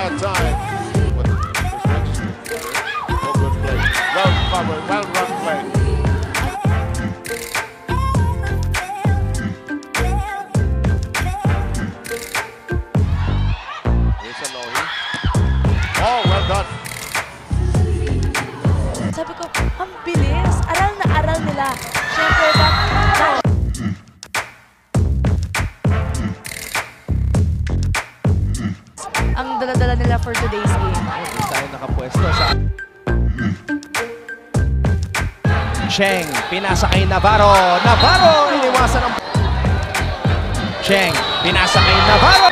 that time. Well, done. Oh, well done. Sabi ko, ang bilis. Aral na aral nila. Siyempre, dala-dala nila for today's game. Hindi tayo nakapwesto sa... Cheng, pinasa kay Navarro. Navarro, iniwasan ang... Cheng, pinasa kay Navarro.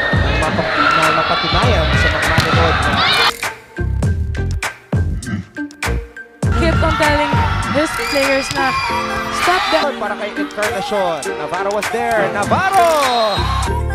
Na mapatunayan sa mga manonood na Kept on telling his players na stop them. para kay Encarnacion. Navarro was there. Navarro!